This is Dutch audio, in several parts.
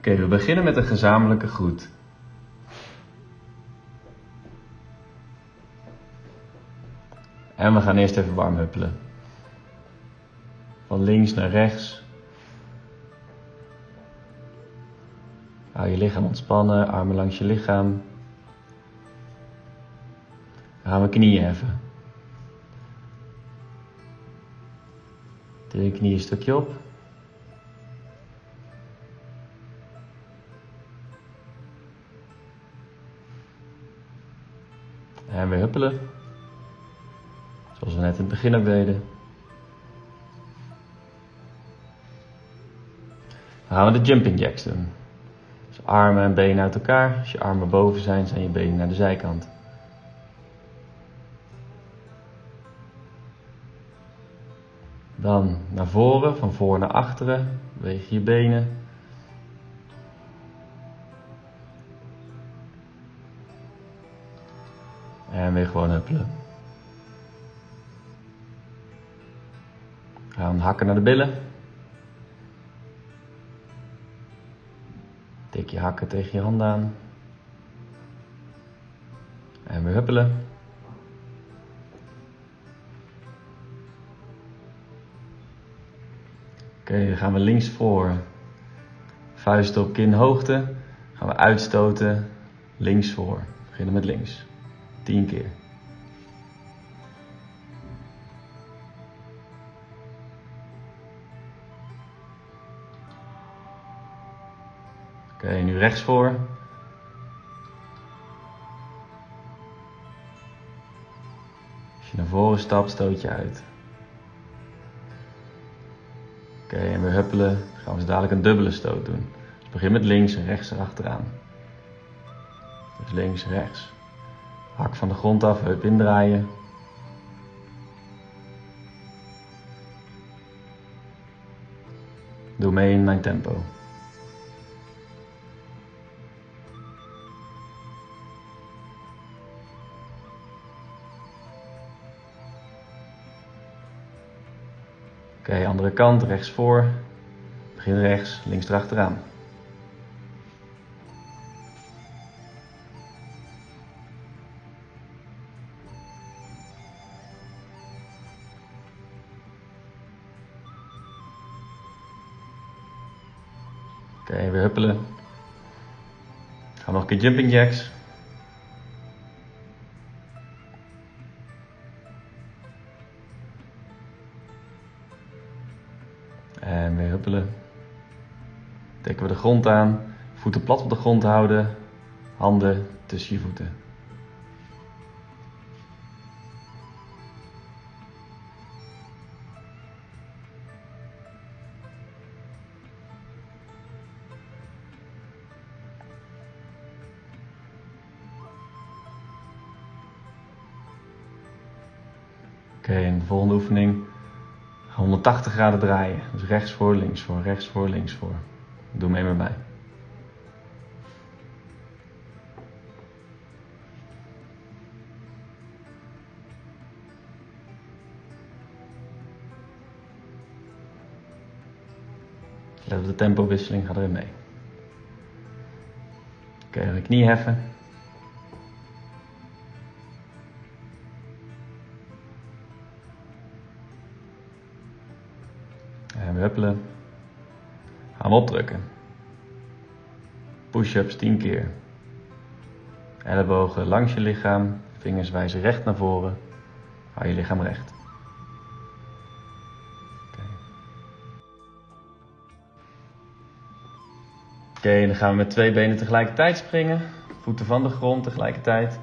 Oké, we beginnen met een gezamenlijke groet. En we gaan eerst even warm huppelen. Van links naar rechts. Hou je lichaam ontspannen, armen langs je lichaam. Dan gaan we knieën heffen. Til knieën een stukje op. weer huppelen. Zoals we net in het begin ook deden. Dan gaan we de jumping jacks doen. Dus armen en benen uit elkaar. Als je armen boven zijn, zijn je benen naar de zijkant. Dan naar voren, van voor naar achteren. Beweeg je benen. En weer gewoon huppelen. Gaan hakken naar de billen. Tik je hakken tegen je handen aan. En weer huppelen. Oké, dan gaan we links voor. Vuisten op kinhoogte. Gaan we uitstoten. Links voor. We beginnen met links. 10 keer. Oké, nu rechts voor. Als je naar voren stapt, stoot je uit. Oké, en we huppelen. Dan gaan we dadelijk een dubbele stoot doen. Dus begin met links en rechts erachteraan. Dus links, rechts. Hak van de grond af, heup indraaien. Doe mee in mijn tempo. Oké, andere kant, rechts voor. Begin rechts, links erachteraan. Weer huppelen. Gaan nog een keer jumping jacks. En weer huppelen. Dekken we de grond aan. Voeten plat op de grond houden. Handen tussen je voeten. Volgende oefening. 180 graden draaien. Dus rechts voor, links voor, rechts voor, links voor. Doe mee met mij. Let op de tempowisseling, ga erin mee. Oké, okay, knie heffen. En huppelen. Gaan we opdrukken. Push-ups 10 keer. Ellebogen langs je lichaam. Vingers wijzen recht naar voren. Hou je lichaam recht. Oké, okay, dan gaan we met twee benen tegelijkertijd springen. Voeten van de grond tegelijkertijd.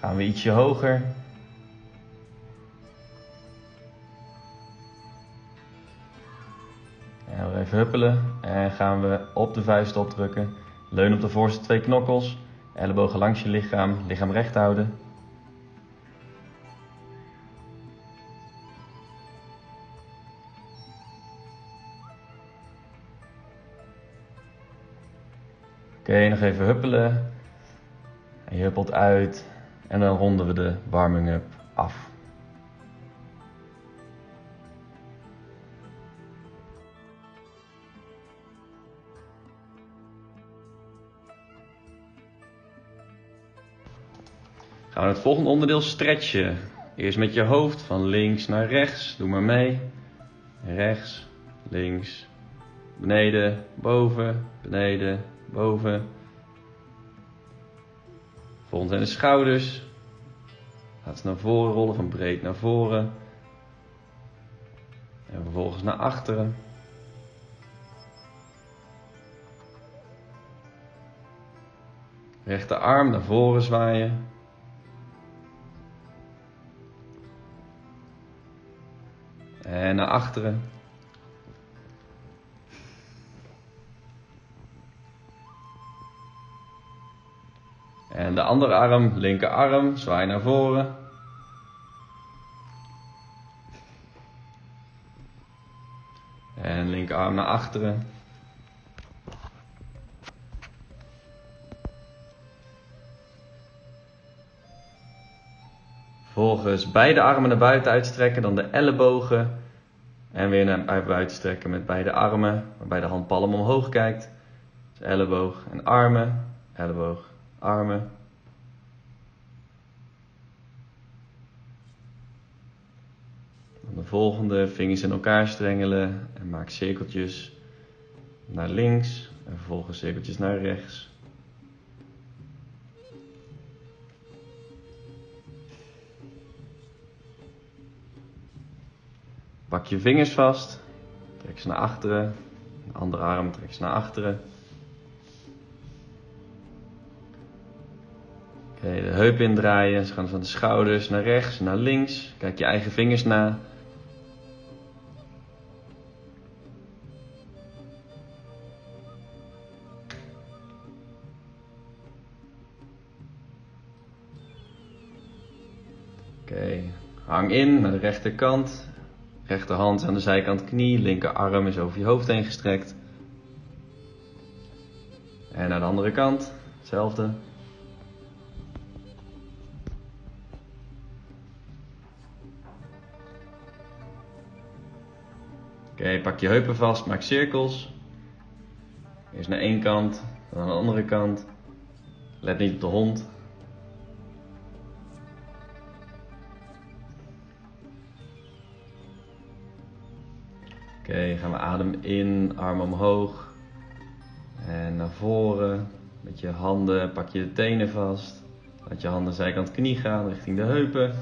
Gaan we ietsje hoger. Huppelen en gaan we op de vuist opdrukken. Leun op de voorste twee knokkels. Ellebogen langs je lichaam, lichaam recht houden. Oké, nog even huppelen. En je huppelt uit. En dan ronden we de warming-up af. Gaan we het volgende onderdeel stretchen. Eerst met je hoofd van links naar rechts. Doe maar mee. Rechts, links, beneden, boven, beneden, boven. Volgende zijn de schouders. Laat ze naar voren rollen, van breed naar voren. En vervolgens naar achteren. Rechterarm naar voren zwaaien. En naar achteren. En de andere arm, linkerarm, zwaai naar voren. En linkerarm naar achteren. Vervolgens beide armen naar buiten uitstrekken, dan de ellebogen. En weer naar buiten strekken met beide armen, waarbij de handpalm omhoog kijkt. Dus elleboog en armen, elleboog, armen. Dan de volgende, vingers in elkaar strengelen en maak cirkeltjes naar links en vervolgens cirkeltjes naar rechts. Pak je vingers vast, trek ze naar achteren, de andere arm trek ze naar achteren. Oké, de heup indraaien, ze gaan van de schouders naar rechts, naar links. Kijk je eigen vingers na. Oké, hang in naar de rechterkant. Rechterhand aan de zijkant knie, linkerarm is over je hoofd heen gestrekt. En naar de andere kant, hetzelfde. Oké, pak je heupen vast, maak cirkels. Eerst naar één kant, dan aan de andere kant. Let niet op de hond. Oké, gaan we adem in, arm omhoog. En naar voren. Met je handen pak je de tenen vast. Laat je handen zijkant knie gaan richting de heupen.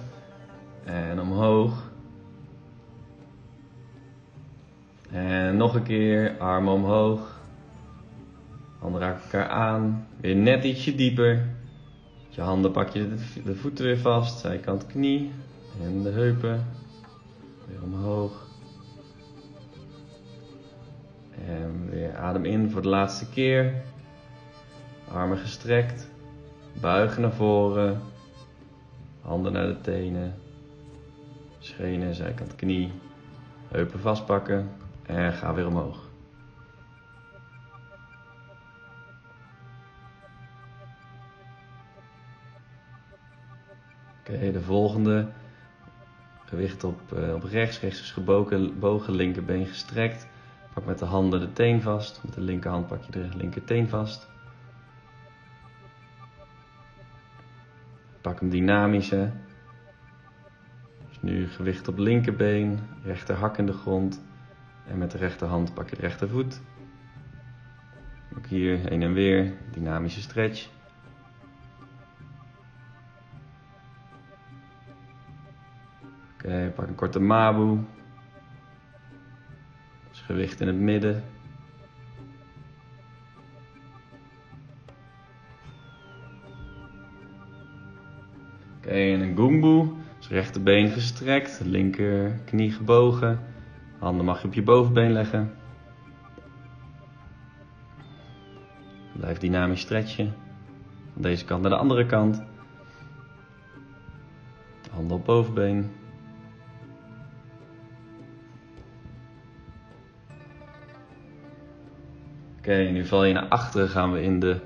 En omhoog. En nog een keer, armen omhoog. Handen raken elkaar aan. Weer net ietsje dieper. Met je handen pak je de, de voeten weer vast. Zijkant knie. En de heupen. Weer omhoog. En weer adem in voor de laatste keer. Armen gestrekt. Buigen naar voren. Handen naar de tenen. Schenen, zijkant knie. Heupen vastpakken. En ga weer omhoog. Oké, de volgende. Gewicht op, uh, op rechts. Rechts is gebogen, bogen, linkerbeen gestrekt. Pak met de handen de teen vast. Met de linkerhand pak je de linkerteen vast. Pak hem dynamisch. Dus nu gewicht op linkerbeen, rechterhak in de grond. En met de rechterhand pak je de rechtervoet. Ook hier heen en weer, dynamische stretch. Oké, pak een korte mabu. Gewicht in het midden. Oké, en een gungu. Dus rechterbeen gestrekt, linker knie gebogen. Handen mag je op je bovenbeen leggen. Blijf dynamisch stretchen. Van deze kant naar de andere kant. Handen op bovenbeen. Oké, nu val je naar achteren. Gaan we in de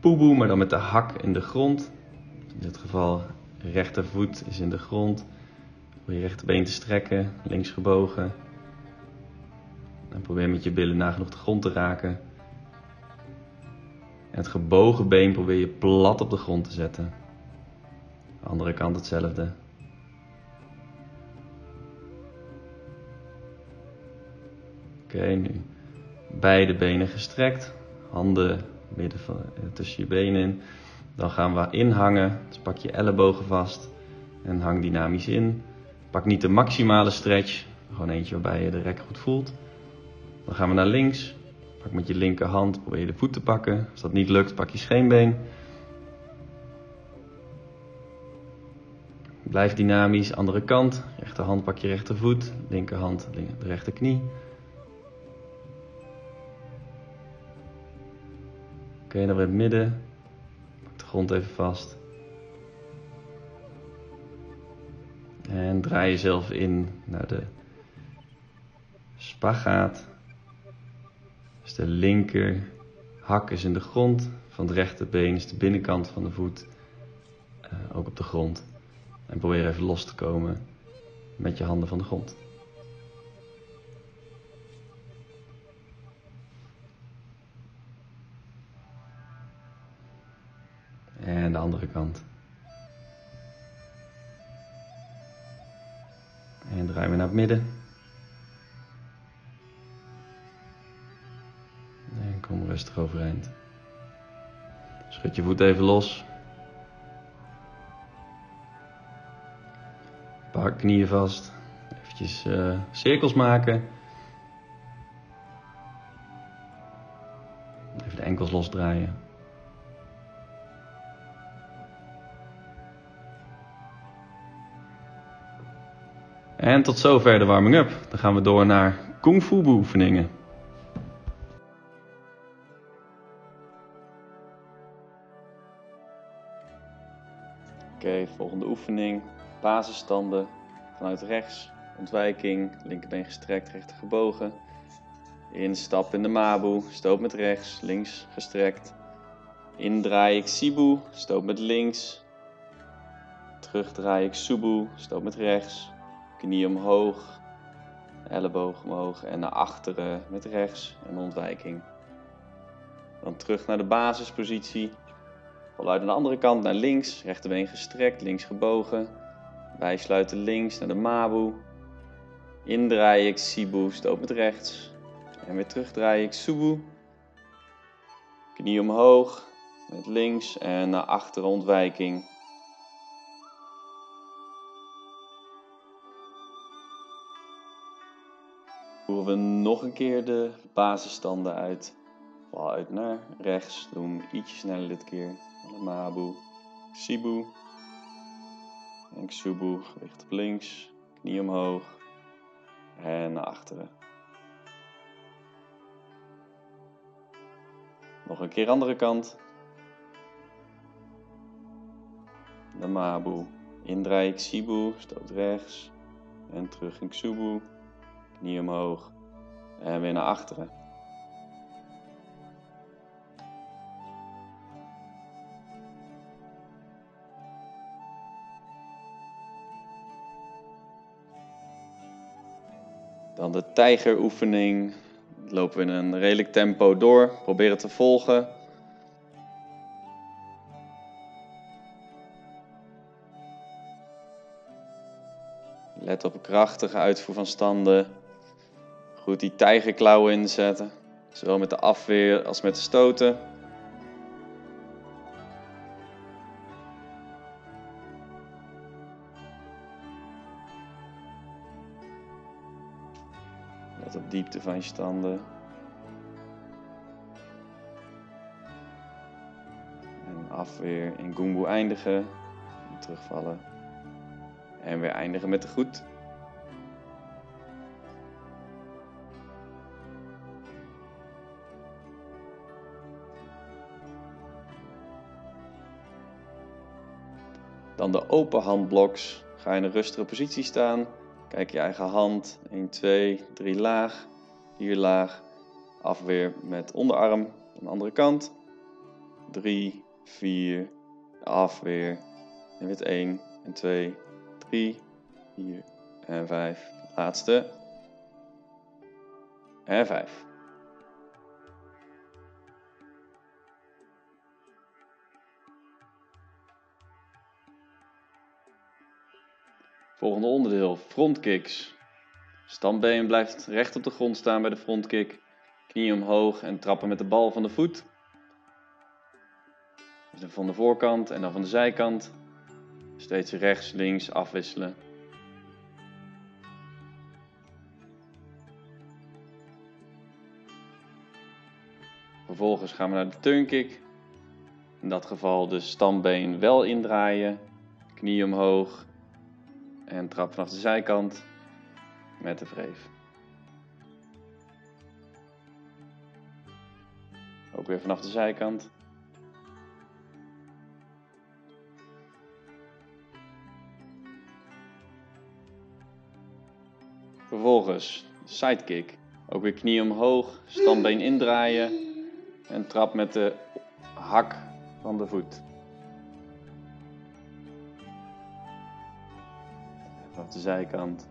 poeboe, maar dan met de hak in de grond. In dit geval rechtervoet is in de grond. Probeer je rechterbeen te strekken, links gebogen. En probeer met je billen nagenoeg de grond te raken. En het gebogen been probeer je plat op de grond te zetten. Andere kant hetzelfde. Oké, nu beide benen gestrekt. Handen midden van, eh, tussen je benen in. Dan gaan we inhangen. Dus pak je ellebogen vast en hang dynamisch in. Pak niet de maximale stretch, gewoon eentje waarbij je de rek goed voelt. Dan gaan we naar links. Pak met je linkerhand, probeer je de voet te pakken. Als dat niet lukt, pak je scheenbeen. Blijf dynamisch, andere kant. Rechterhand pak je rechtervoet, linkerhand de rechterknie. Oké, dan weer het midden. De grond even vast. En draai jezelf in naar de spagaat. Dus de linker hak is in de grond. Van het rechterbeen is de binnenkant van de voet uh, ook op de grond. En probeer even los te komen met je handen van de grond. De andere kant. En draai weer naar het midden. En kom rustig overeind. Schud je voet even los. Pak knieën vast. Eventjes uh, cirkels maken. Even de enkels losdraaien. En tot zover de warming-up. Dan gaan we door naar Kung Fu oefeningen. Oké, volgende oefening. Basisstanden vanuit rechts. Ontwijking, linkerbeen gestrekt, rechter gebogen. Instap in de Mabu, stoot met rechts, links gestrekt. Indraai ik Sibu, stoot met links. Terugdraai ik Subu, stoot met rechts. Knie omhoog, elleboog omhoog en naar achteren met rechts en ontwijking. Dan terug naar de basispositie. Aan de andere kant naar links, rechterbeen gestrekt, links gebogen. Bijsluiten links naar de Mabu. Indraai ik Sibu, stoot met rechts. En weer terugdraai ik Subu. Knie omhoog met links en naar achteren ontwijking. We nog een keer de basisstanden uit. uit naar rechts. Doen ietsje sneller dit keer. Mabu, Sibu. En Xubu, gewicht op links. Knie omhoog. En naar achteren. Nog een keer andere kant. De Mabu. Indraai ik Sibu, stoot rechts. En terug in Xubu. Knie omhoog. En weer naar achteren. Dan de tijgeroefening. Lopen we in een redelijk tempo door. Probeer het te volgen. Let op krachtige uitvoer van standen. Goed die tijgerklauwen inzetten. Zowel met de afweer als met de stoten. Let op diepte van je standen. En afweer in Gungu eindigen. En terugvallen. En weer eindigen met de goed. Dan de open handbloks. Ga in een rustige positie staan. Kijk je eigen hand. 1, 2, 3 laag. 4 laag. Afweer met onderarm aan de andere kant. 3, 4. Afweer. En weer 1 en 2, 3, 4 en 5. Laatste. En 5. Volgende onderdeel, frontkicks. Stambeen blijft recht op de grond staan bij de frontkick. Knie omhoog en trappen met de bal van de voet. Dus van de voorkant en dan van de zijkant. Steeds rechts, links afwisselen. Vervolgens gaan we naar de turnkick. In dat geval de stambeen wel indraaien, knie omhoog en trap vanaf de zijkant met de wreef. Ook weer vanaf de zijkant. Vervolgens sidekick. Ook weer knie omhoog, stambeen indraaien en trap met de hak van de voet. Vanaf de zijkant.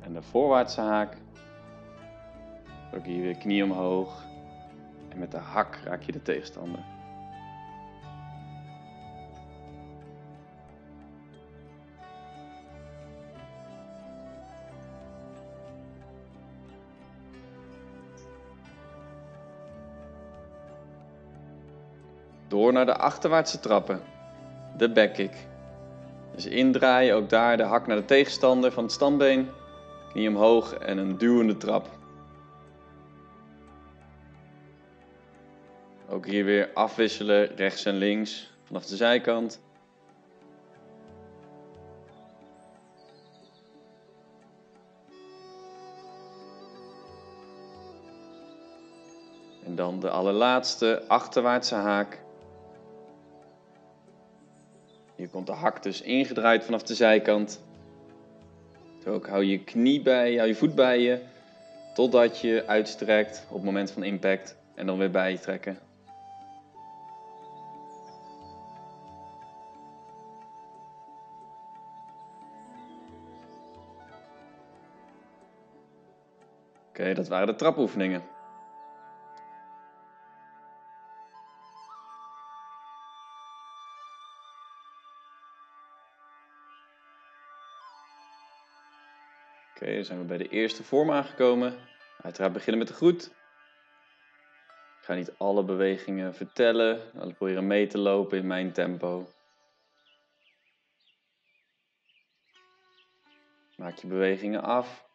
En de voorwaartse haak. Ook hier weer knie omhoog. En met de hak raak je de tegenstander. Door naar de achterwaartse trappen. De backkick. Dus indraaien, ook daar de hak naar de tegenstander van het stambeen. Knie omhoog en een duwende trap. Ook hier weer afwisselen, rechts en links, vanaf de zijkant. En dan de allerlaatste achterwaartse haak. Hier komt de hak dus ingedraaid vanaf de zijkant. Zo ook hou je knie bij, hou je voet bij je, totdat je uitstrekt op het moment van impact en dan weer bij je trekken. Oké, dat waren de trapoefeningen. Oké, dan zijn we bij de eerste vorm aangekomen. Uiteraard beginnen met de groet. Ik ga niet alle bewegingen vertellen. We proberen mee te lopen in mijn tempo. Maak je bewegingen af.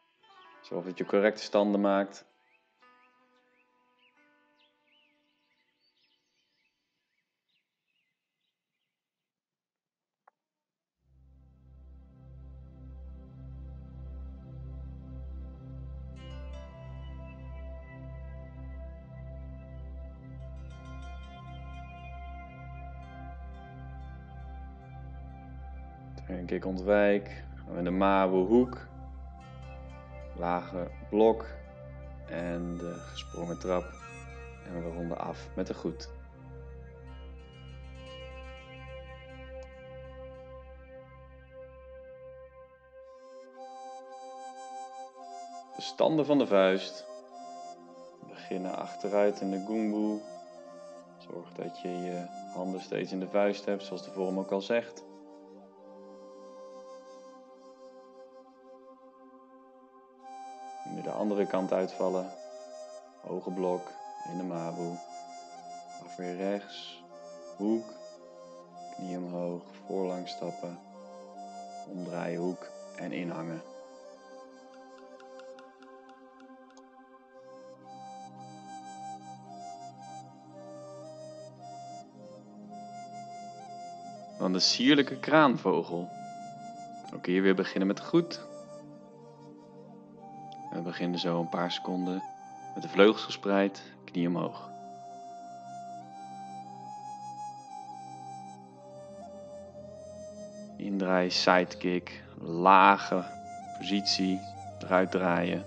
Zorg dat je correcte standen maakt. Een keer ontwijk. In de Mawe hoek lage blok en de gesprongen trap. En we ronden af met de goed. De standen van de vuist. Beginnen achteruit in de Goomboe. Zorg dat je je handen steeds in de vuist hebt, zoals de vorm ook al zegt. De andere kant uitvallen. Hoge blok in de mabu. Af weer rechts. Hoek. Knie omhoog. Voorlang stappen. Omdraaien hoek en inhangen. Dan de sierlijke kraanvogel. Ook hier weer beginnen met goed. Beginnen zo een paar seconden met de vleugels gespreid, knie omhoog. Indraai, sidekick, lage positie, eruit draaien.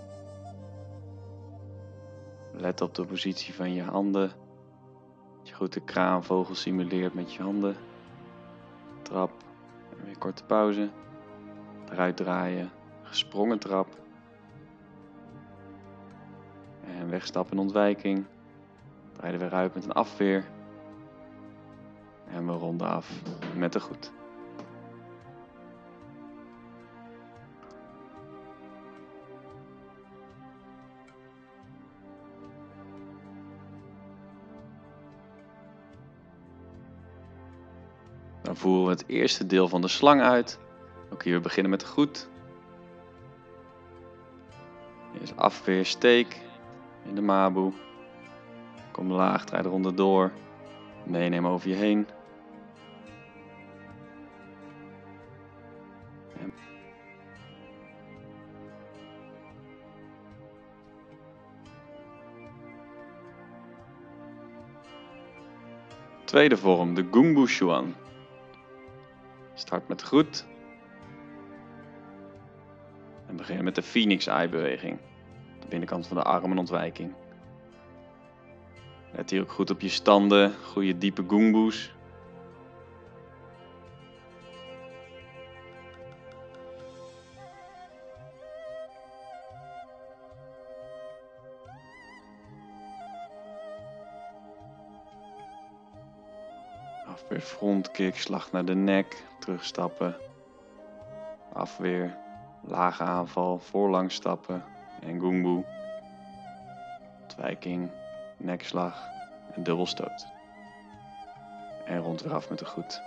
Let op de positie van je handen. Je goed de kraanvogel simuleert met je handen. Trap, en weer korte pauze. Eruit draaien, gesprongen trap. En wegstappen in ontwijking. Er weer uit met een afweer. En we ronden af met de goed. Dan voeren we het eerste deel van de slang uit. Ook hier beginnen met de goed. Eerst afweer, steek in de mabu. Kom laag, draai eronder door. Meenemen over je heen. En- Tweede vorm, de Gungbu Shuan. Start met groet. En begin met de Phoenix Eye beweging. Binnenkant van de arm en ontwijking. Let hier ook goed op je standen. Goede diepe Gungbus. Afweer frontkick, slag naar de nek, terugstappen. Afweer, lage aanval, voorlang stappen en gungu. Ontwijking, nekslag en dubbelstoot. En rond weer af met de goed.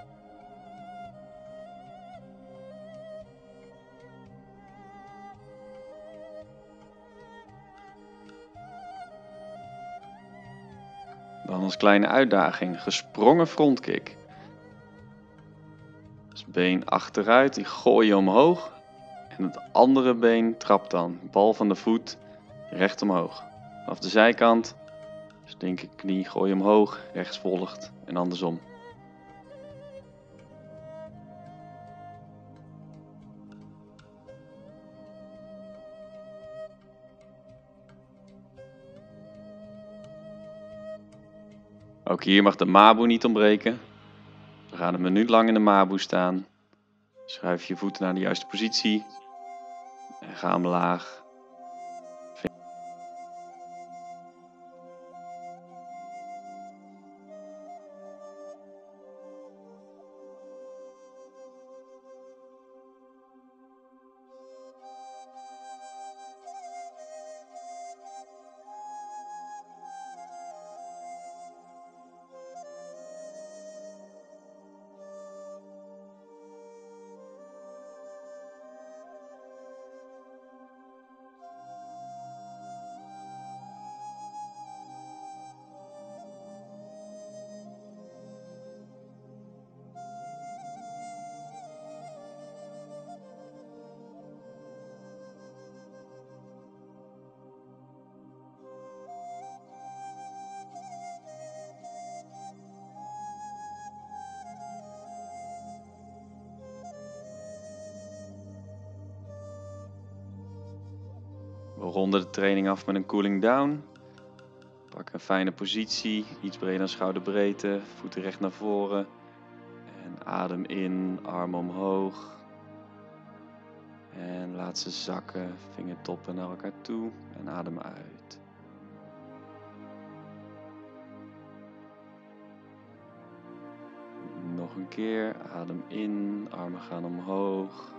Dan als kleine uitdaging, gesprongen frontkick. Dus been achteruit, die gooi je omhoog. En het andere been trapt dan, bal van de voet, recht omhoog. Vanaf de zijkant, dus knie gooi omhoog, rechts volgt en andersom. Ook hier mag de mabu niet ontbreken. We gaan een minuut lang in de mabu staan. Schuif je voeten naar de juiste positie. En ga omlaag. We ronden de training af met een cooling down. Pak een fijne positie, iets breder dan schouderbreedte, voeten recht naar voren. En adem in, arm omhoog. En laat ze zakken, vingertoppen naar elkaar toe en adem uit. Nog een keer, adem in, armen gaan omhoog.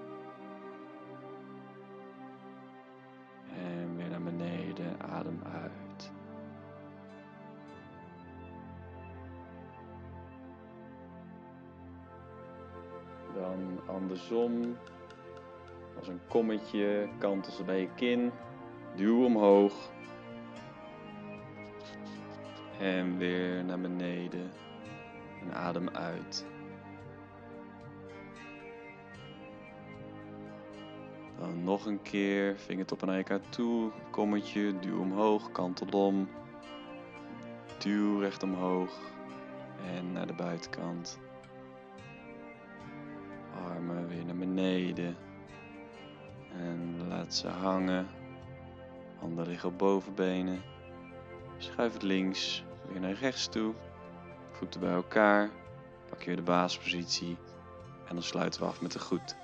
Andersom. Als een kommetje, kantel ze bij je kin. Duw omhoog. En weer naar beneden. En adem uit. Dan nog een keer, vingertoppen naar elkaar toe, kommetje, duw omhoog, kantel om. Duw recht omhoog en naar de buitenkant. Armen weer naar beneden. En laat ze hangen. Handen liggen op bovenbenen. Schuif het links weer naar rechts toe. Voeten bij elkaar. Pak je de basispositie. En dan sluiten we af met de goed.